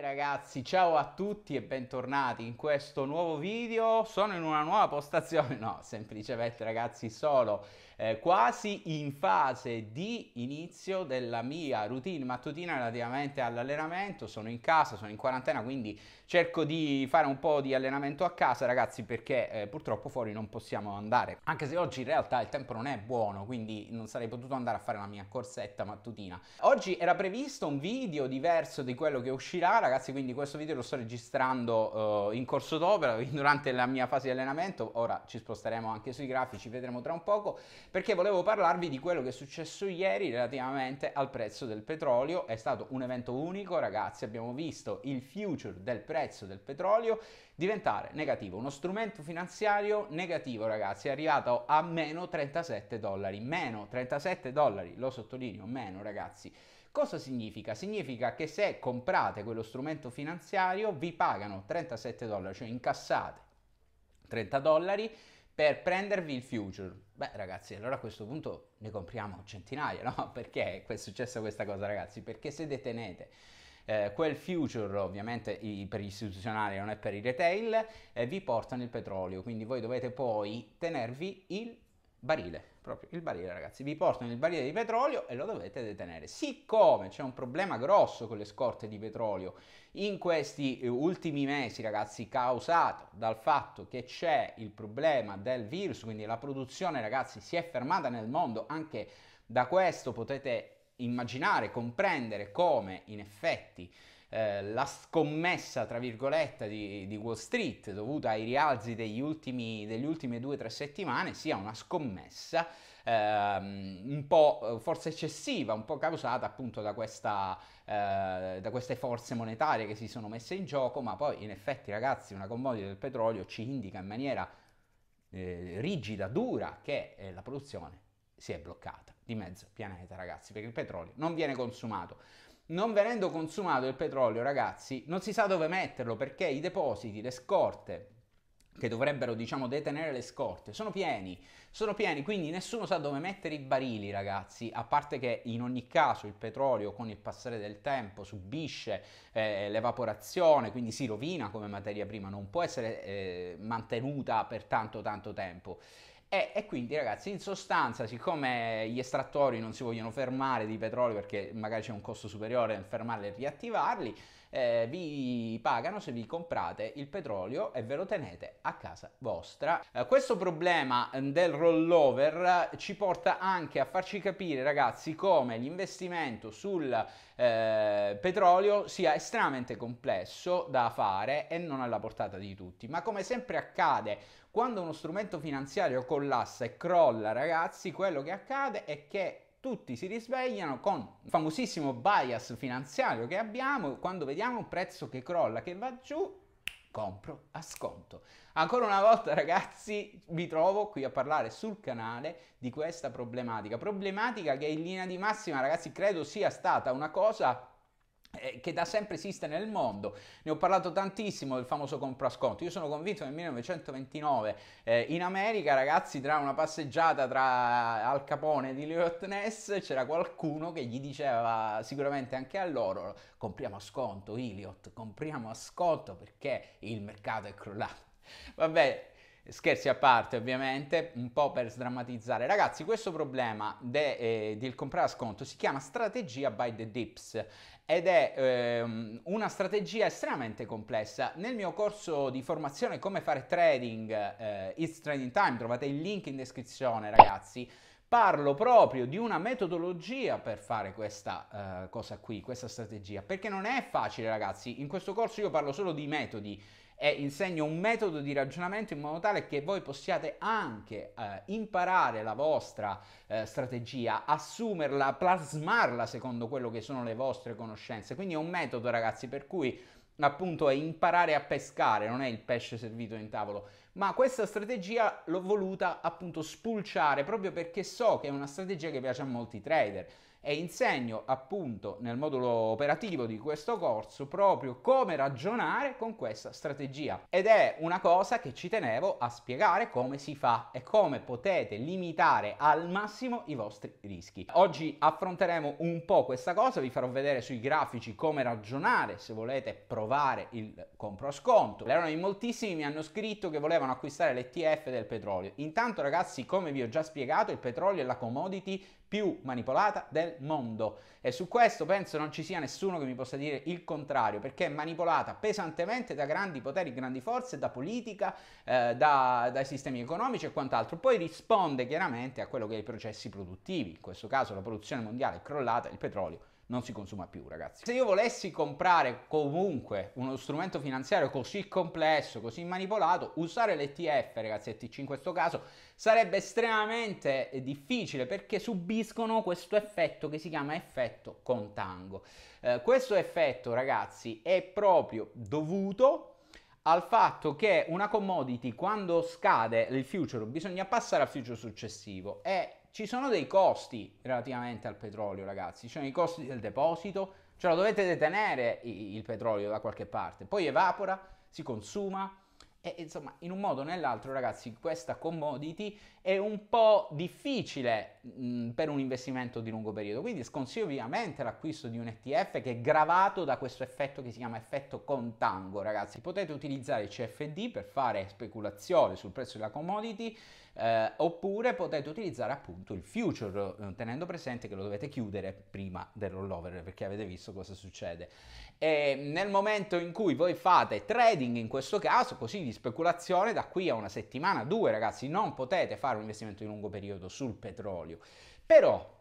Ragazzi, ciao a tutti e bentornati in questo nuovo video. Sono in una nuova postazione, no, semplicemente ragazzi solo eh, quasi in fase di inizio della mia routine mattutina relativamente all'allenamento. Sono in casa, sono in quarantena, quindi cerco di fare un po' di allenamento a casa ragazzi perché eh, purtroppo fuori non possiamo andare. Anche se oggi in realtà il tempo non è buono, quindi non sarei potuto andare a fare la mia corsetta mattutina. Oggi era previsto un video diverso di quello che uscirà ragazzi, quindi questo video lo sto registrando uh, in corso d'opera durante la mia fase di allenamento. Ora ci sposteremo anche sui grafici, vedremo tra un poco perché volevo parlarvi di quello che è successo ieri relativamente al prezzo del petrolio. È stato un evento unico, ragazzi, abbiamo visto il future del prezzo del petrolio diventare negativo, uno strumento finanziario negativo, ragazzi, è arrivato a meno 37 dollari, meno 37 dollari, lo sottolineo, meno, ragazzi. Cosa significa? Significa che se comprate quello strumento finanziario vi pagano 37 dollari, cioè incassate 30 dollari per prendervi il future. Beh ragazzi, allora a questo punto ne compriamo centinaia, no? Perché è successa questa cosa ragazzi? Perché se detenete eh, quel future ovviamente i, per gli istituzionali non è per i retail, eh, vi portano il petrolio, quindi voi dovete poi tenervi il barile, proprio il barile ragazzi, vi portano il barile di petrolio e lo dovete detenere. Siccome c'è un problema grosso con le scorte di petrolio in questi eh, ultimi mesi ragazzi causato dal fatto che c'è il problema del virus, quindi la produzione ragazzi si è fermata nel mondo, anche da questo potete immaginare, comprendere come in effetti eh, la scommessa, tra virgolette, di, di, Wall Street dovuta ai rialzi degli ultimi, delle ultime due o tre settimane sia una scommessa ehm, un po' forse eccessiva, un po' causata appunto da, questa, eh, da queste forze monetarie che si sono messe in gioco, ma poi in effetti ragazzi una commodity del petrolio ci indica in maniera eh, rigida, dura, che eh, la produzione si è bloccata di mezzo pianeta ragazzi, perché il petrolio non viene consumato non venendo consumato il petrolio, ragazzi, non si sa dove metterlo perché i depositi, le scorte che dovrebbero, diciamo, detenere le scorte, sono pieni, sono pieni, quindi nessuno sa dove mettere i barili, ragazzi, a parte che in ogni caso il petrolio con il passare del tempo subisce eh, l'evaporazione, quindi si rovina come materia prima, non può essere eh, mantenuta per tanto tanto tempo. E, e, quindi ragazzi, in sostanza, siccome gli estrattori non si vogliono fermare di petrolio perché magari c'è un costo superiore nel fermarli e riattivarli, eh, vi pagano se vi comprate il petrolio e ve lo tenete a casa vostra. Eh, questo problema del rollover ci porta anche a farci capire, ragazzi, come l'investimento sul eh, petrolio sia estremamente complesso da fare e non alla portata di tutti. Ma come sempre accade quando uno strumento finanziario collassa e crolla, ragazzi, quello che accade è che tutti si risvegliano con il famosissimo bias finanziario che abbiamo quando vediamo un prezzo che crolla, che va giù, compro a sconto. Ancora una volta ragazzi vi trovo qui a parlare sul canale di questa problematica, problematica che in linea di massima ragazzi credo sia stata una cosa che da sempre esiste nel mondo. Ne ho parlato tantissimo del famoso compra sconto. Io sono convinto che nel 1929 eh, in America, ragazzi, tra una passeggiata tra Al Capone e Elliot Ness c'era qualcuno che gli diceva sicuramente anche a loro compriamo a sconto, Elliot, compriamo a sconto perché il mercato è crollato. Vabbè, Scherzi a parte, ovviamente, un po' per sdrammatizzare. Ragazzi, questo problema de, eh, del comprare a sconto si chiama strategia by the dips ed è ehm, una strategia estremamente complessa. Nel mio corso di formazione come fare trading, eh, It's Trading Time, trovate il link in descrizione ragazzi, parlo proprio di una metodologia per fare questa uh, cosa qui, questa strategia, perché non è facile ragazzi, in questo corso io parlo solo di metodi, e insegno un metodo di ragionamento in modo tale che voi possiate anche eh, imparare la vostra eh, strategia, assumerla, plasmarla secondo quello che sono le vostre conoscenze. Quindi è un metodo, ragazzi, per cui appunto è imparare a pescare, non è il pesce servito in tavolo, ma questa strategia l'ho voluta appunto spulciare proprio perché so che è una strategia che piace a molti trader e insegno appunto nel modulo operativo di questo corso proprio come ragionare con questa strategia ed è una cosa che ci tenevo a spiegare come si fa e come potete limitare al massimo i vostri rischi. Oggi affronteremo un po' questa cosa, vi farò vedere sui grafici come ragionare se volete provare il compro sconto. Erano in moltissimi mi hanno scritto che volevano acquistare l'ETF del petrolio. Intanto ragazzi, come vi ho già spiegato, il petrolio è la commodity più manipolata del mondo e su questo penso non ci sia nessuno che mi possa dire il contrario perché è manipolata pesantemente da grandi poteri, grandi forze, da politica, eh, da, dai sistemi economici e quant'altro. Poi risponde chiaramente a quello che è i processi produttivi, in questo caso la produzione mondiale è crollata, il petrolio non si consuma più, ragazzi. Se io volessi comprare comunque uno strumento finanziario così complesso, così manipolato, usare l'ETF, ragazzi, ETC in questo caso, sarebbe estremamente difficile perché subiscono questo effetto che si chiama effetto contango. Eh, questo effetto, ragazzi, è proprio dovuto al fatto che una commodity quando scade il future bisogna passare al future successivo e ci sono dei costi relativamente al petrolio, ragazzi. Ci sono i costi del deposito, cioè lo dovete detenere il petrolio da qualche parte, poi evapora, si consuma e insomma, in un modo o nell'altro, ragazzi, questa commodity è un po' difficile mh, per un investimento di lungo periodo. Quindi sconsiglio ovviamente l'acquisto di un ETF che è gravato da questo effetto che si chiama effetto contango, ragazzi. Potete utilizzare il CFD per fare speculazione sul prezzo della commodity eh, oppure potete utilizzare appunto il future eh, tenendo presente che lo dovete chiudere prima del rollover perché avete visto cosa succede e nel momento in cui voi fate trading in questo caso così di speculazione da qui a una settimana due ragazzi non potete fare un investimento di lungo periodo sul petrolio però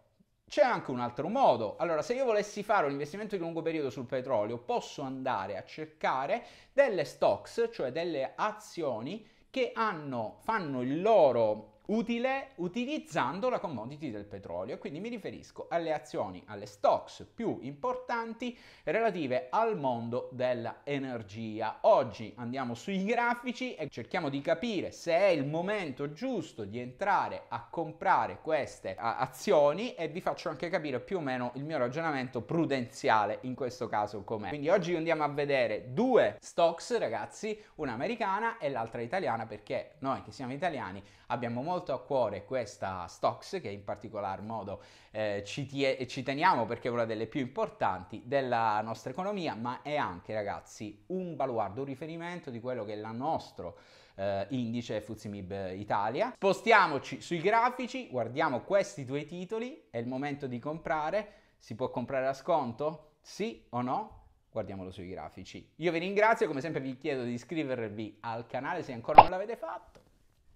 c'è anche un altro modo. Allora, se io volessi fare un investimento di lungo periodo sul petrolio, posso andare a cercare delle stocks, cioè delle azioni che hanno, fanno il loro utile utilizzando la commodity del petrolio. Quindi mi riferisco alle azioni, alle stocks più importanti relative al mondo dell'energia. Oggi andiamo sui grafici e cerchiamo di capire se è il momento giusto di entrare a comprare queste azioni e vi faccio anche capire più o meno il mio ragionamento prudenziale in questo caso com'è. Quindi oggi andiamo a vedere due stocks, ragazzi, una americana e l'altra italiana perché noi che siamo italiani abbiamo molto a cuore questa Stocks che in particolar modo eh, ci, tie- ci, teniamo perché è una delle più importanti della nostra economia, ma è anche ragazzi un baluardo, un riferimento di quello che è il nostro eh, indice Fuzimib Italia. Spostiamoci sui grafici, guardiamo questi due titoli, è il momento di comprare, si può comprare a sconto? Sì o no? guardiamolo sui grafici. Io vi ringrazio, come sempre vi chiedo di iscrivervi al canale se ancora non l'avete fatto.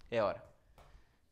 E ora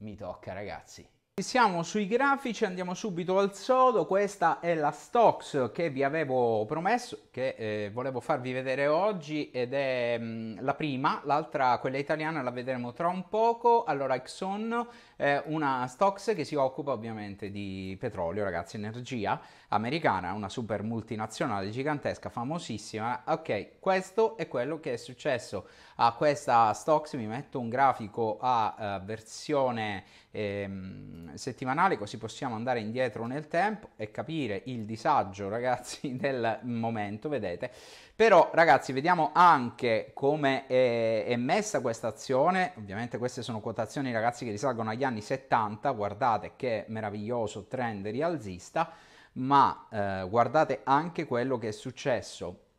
mi tocca ragazzi. Siamo sui grafici, andiamo subito al sodo, questa è la Stocks che vi avevo promesso, che eh, volevo farvi vedere oggi ed è mh, mm, la prima, l'altra, quella italiana, la vedremo tra un poco. Allora, Exxon è una Stocks che si occupa ovviamente di petrolio, ragazzi, energia americana, una super multinazionale gigantesca, famosissima. Ok, questo è quello che è successo a questa Stocks, mi metto un grafico a uh, versione ehm, settimanale così possiamo andare indietro nel tempo e capire il disagio ragazzi del momento, vedete. Però ragazzi vediamo anche come è, è messa questa azione, ovviamente queste sono quotazioni ragazzi che risalgono agli anni 70, guardate che meraviglioso trend rialzista, ma eh, guardate anche quello che è successo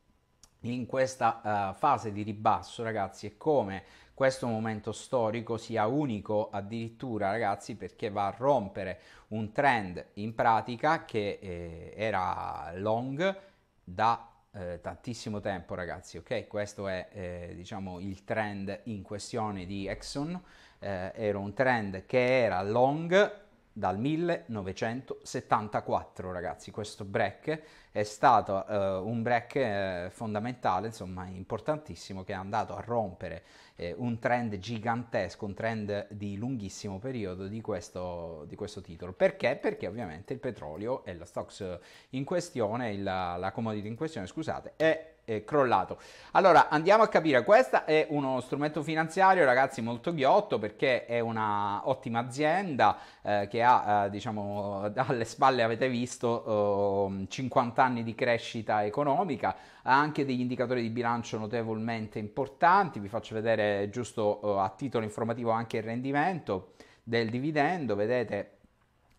in questa uh, fase di ribasso ragazzi e come questo momento storico sia unico addirittura ragazzi perché va a rompere un trend in pratica che eh, era long da eh, tantissimo tempo ragazzi ok? Questo è eh, diciamo il trend in questione di Exxon. Eh, era un trend che era long dal 1974 ragazzi questo break è stato uh, un break uh, fondamentale insomma importantissimo che è andato a rompere uh, un trend gigantesco un trend di lunghissimo periodo di questo, di questo titolo perché? perché ovviamente il petrolio e la stocks in questione il, la commodity in questione scusate è è crollato. Allora andiamo a capire, questo è uno strumento finanziario ragazzi molto ghiotto perché è una ottima azienda eh, che ha eh, diciamo alle spalle avete visto eh, 50 anni di crescita economica, ha anche degli indicatori di bilancio notevolmente importanti, vi faccio vedere giusto eh, a titolo informativo anche il rendimento del dividendo, vedete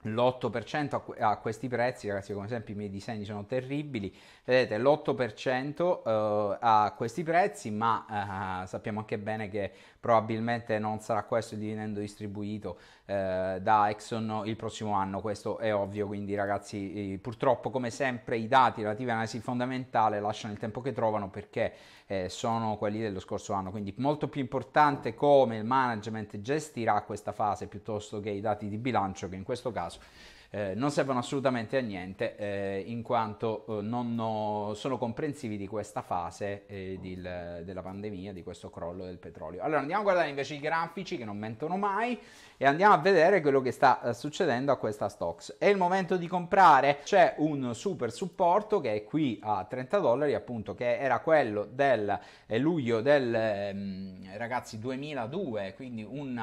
l'8% a, questi prezzi, ragazzi, come sempre i miei disegni sono terribili, vedete l'8% uh, a questi prezzi, ma uh, sappiamo anche bene che probabilmente non sarà questo il distribuito uh, da Exxon il prossimo anno, questo è ovvio, quindi ragazzi purtroppo come sempre i dati relativi all'analisi fondamentale lasciano il tempo che trovano perché eh, sono quelli dello scorso anno, quindi molto più importante come il management gestirà questa fase piuttosto che i dati di bilancio che in questo caso eh, non servono assolutamente a niente eh, in quanto eh, non ho, sono comprensivi di questa fase eh, di, della pandemia, di questo crollo del petrolio. Allora andiamo a guardare invece i grafici che non mentono mai e andiamo a vedere quello che sta succedendo a questa stocks. È il momento di comprare, c'è un super supporto che è qui a 30 dollari appunto che era quello del luglio del ehm, ragazzi 2002, quindi un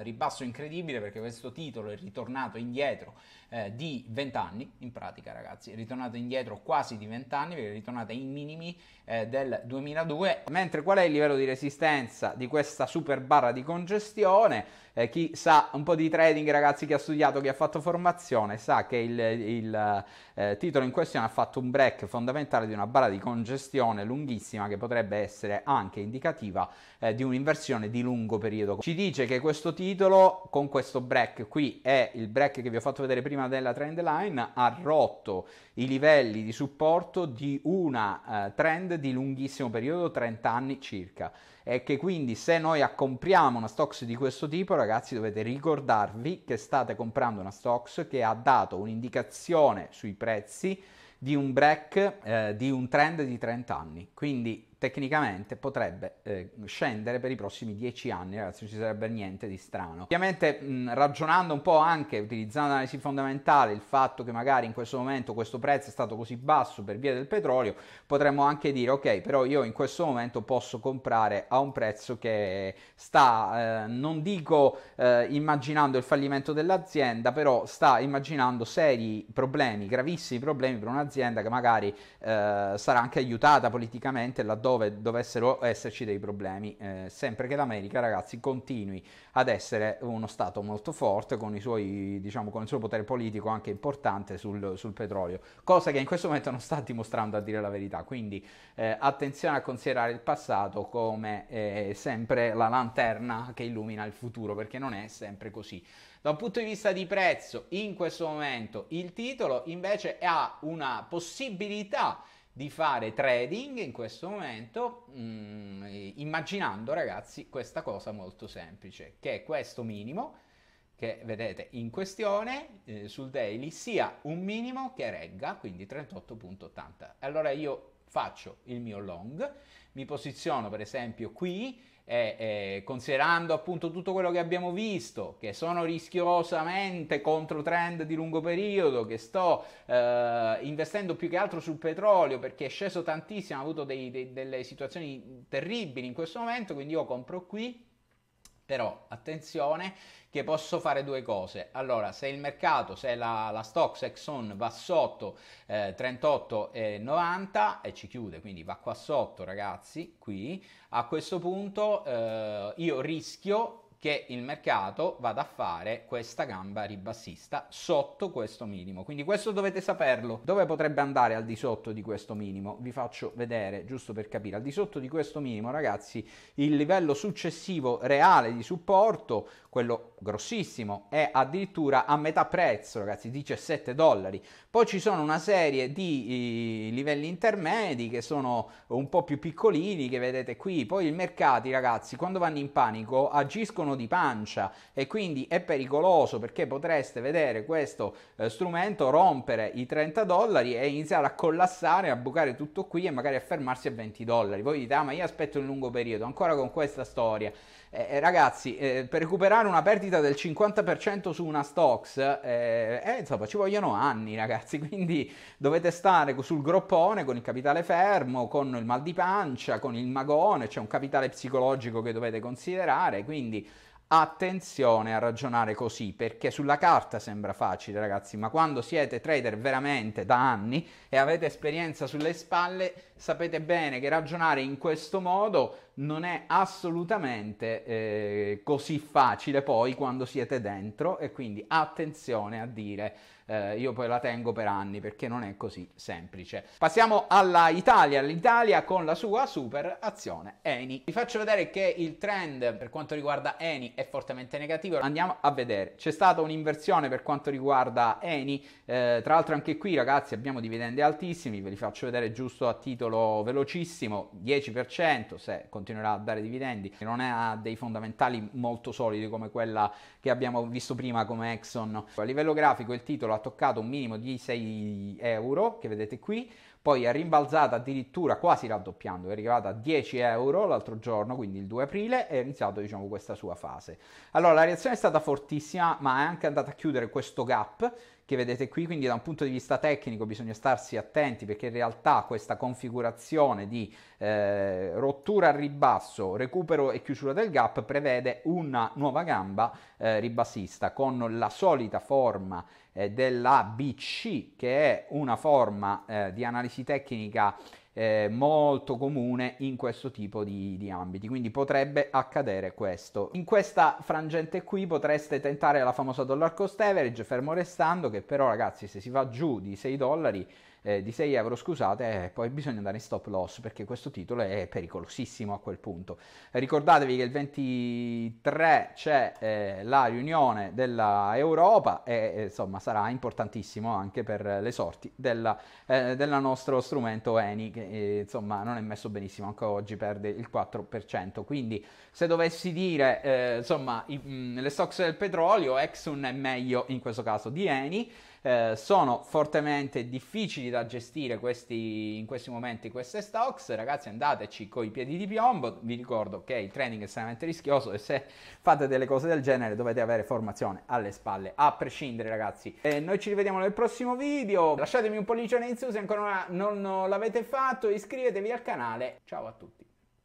ribasso incredibile perché questo titolo è ritornato indietro eh, di 20 anni, in pratica ragazzi, è ritornato indietro quasi di 20 anni perché è ritornata ai minimi eh, del 2002, mentre qual è il livello di resistenza di questa super barra di congestione? Eh, chi sa un po' di trading, ragazzi, chi ha studiato, chi ha fatto formazione, sa che il, il eh, titolo in questione ha fatto un break fondamentale di una barra di congestione lunghissima che potrebbe essere anche indicativa eh, di un'inversione di lungo periodo. Ci dice che questo titolo, con questo break qui, è il break che vi ho fatto vedere prima della trend line, ha rotto i livelli di supporto di una uh, trend di lunghissimo periodo, 30 anni circa. E che quindi se noi compriamo una stocks di questo tipo, ragazzi, dovete ricordarvi che state comprando una stocks che ha dato un'indicazione sui prezzi di un break eh, di un trend di 30 anni. Quindi tecnicamente potrebbe eh, scendere per i prossimi 10 anni, ragazzi, non ci sarebbe niente di strano. Ovviamente mh, ragionando un po' anche, utilizzando l'analisi fondamentale, il fatto che magari in questo momento questo prezzo è stato così basso per via del petrolio, potremmo anche dire, ok, però io in questo momento posso comprare a un prezzo che sta, eh, non dico eh, immaginando il fallimento dell'azienda, però sta immaginando seri problemi, gravissimi problemi per un'azienda che magari eh, sarà anche aiutata politicamente laddove dove dovessero esserci dei problemi, eh, sempre che l'America, ragazzi, continui ad essere uno Stato molto forte con, suoi, diciamo, con il suo potere politico anche importante sul, sul, petrolio, cosa che in questo momento non sta dimostrando a dire la verità. Quindi eh, attenzione a considerare il passato come eh, sempre la lanterna che illumina il futuro, perché non è sempre così. Da un punto di vista di prezzo, in questo momento il titolo invece ha una possibilità di fare trading in questo momento, mh, mm, immaginando ragazzi questa cosa molto semplice, che è questo minimo che vedete in questione eh, sul daily sia un minimo che regga, quindi 38.80. Allora io faccio il mio long, mi posiziono per esempio qui, e, e, considerando appunto tutto quello che abbiamo visto, che sono rischiosamente contro trend di lungo periodo, che sto eh, investendo più che altro sul petrolio perché è sceso tantissimo, ha avuto dei, dei, delle situazioni terribili in questo momento, quindi io compro qui però attenzione che posso fare due cose. Allora, se il mercato, se la, la Stocks Exxon va sotto eh, 38,90 e ci chiude, quindi va qua sotto ragazzi, qui, a questo punto eh, io rischio che il mercato vada a fare questa gamba ribassista sotto questo minimo. Quindi questo dovete saperlo. Dove potrebbe andare al di sotto di questo minimo? Vi faccio vedere giusto per capire. Al di sotto di questo minimo, ragazzi, il livello successivo reale di supporto, quello grossissimo, è addirittura a metà prezzo, ragazzi, 17 dollari. Poi ci sono una serie di livelli intermedi che sono un po' più piccolini, che vedete qui. Poi i mercati, ragazzi, quando vanno in panico agiscono di pancia e quindi è pericoloso perché potreste vedere questo eh, strumento rompere i 30 dollari e iniziare a collassare, a bucare tutto qui e magari a fermarsi a 20 dollari. Voi dite, ah ma io aspetto il lungo periodo, ancora con questa storia. Eh, eh, ragazzi, eh, per recuperare una perdita del 50% su una stocks, eh, eh, insomma, ci vogliono anni, ragazzi. Quindi dovete stare sul groppone con il capitale fermo, con il mal di pancia, con il magone, c'è un capitale psicologico che dovete considerare. Quindi Attenzione a ragionare così, perché sulla carta sembra facile, ragazzi, ma quando siete trader veramente da anni e avete esperienza sulle spalle, sapete bene che ragionare in questo modo non è assolutamente eh, così facile poi quando siete dentro e quindi attenzione a dire eh, io poi la tengo per anni perché non è così semplice. Passiamo alla Italia, l'Italia con la sua super azione Eni. Vi faccio vedere che il trend per quanto riguarda Eni è fortemente negativo. Andiamo a vedere. C'è stata un'inversione per quanto riguarda Eni, eh, tra l'altro anche qui ragazzi abbiamo dividendi altissimi, ve li faccio vedere giusto a titolo velocissimo, 10% se continuerà a dare dividendi, non ha dei fondamentali molto solidi come quella che abbiamo visto prima come Exxon. A livello grafico il titolo ha toccato un minimo di 6 euro che vedete qui, poi è rimbalzata addirittura quasi raddoppiando, è arrivata a 10 euro l'altro giorno, quindi il 2 aprile, e è iniziato diciamo questa sua fase. Allora la reazione è stata fortissima, ma è anche andata a chiudere questo gap che vedete qui, quindi da un punto di vista tecnico bisogna starsi attenti perché in realtà questa configurazione di eh, rottura al ribasso, recupero e chiusura del gap prevede una nuova gamba eh, ribassista con la solita forma eh, della BC che è una forma eh, di analisi tecnica eh, molto comune in questo tipo di, di, ambiti, quindi potrebbe accadere questo. In questa frangente qui potreste tentare la famosa dollar cost average, fermo restando che però ragazzi se si va giù di 6 dollari eh, di 6 euro, scusate, eh, poi bisogna andare in stop loss perché questo titolo è pericolosissimo a quel punto. Eh, ricordatevi che il 23 c'è eh, la riunione dell'Europa e eh, insomma sarà importantissimo anche per le sorti del nostro strumento Eni che eh, insomma non è messo benissimo, anche oggi perde il 4%. Quindi se dovessi dire insomma i, mh, le stocks del petrolio, Exxon è meglio in questo caso di Eni. Eh, sono fortemente difficili da gestire questi, in questi momenti queste stocks, ragazzi andateci con i piedi di piombo, vi ricordo che il trading è estremamente rischioso e se fate delle cose del genere dovete avere formazione alle spalle, a prescindere ragazzi. E noi ci rivediamo nel prossimo video, lasciatemi un pollice in su se ancora non l'avete fatto, iscrivetevi al canale, ciao a tutti.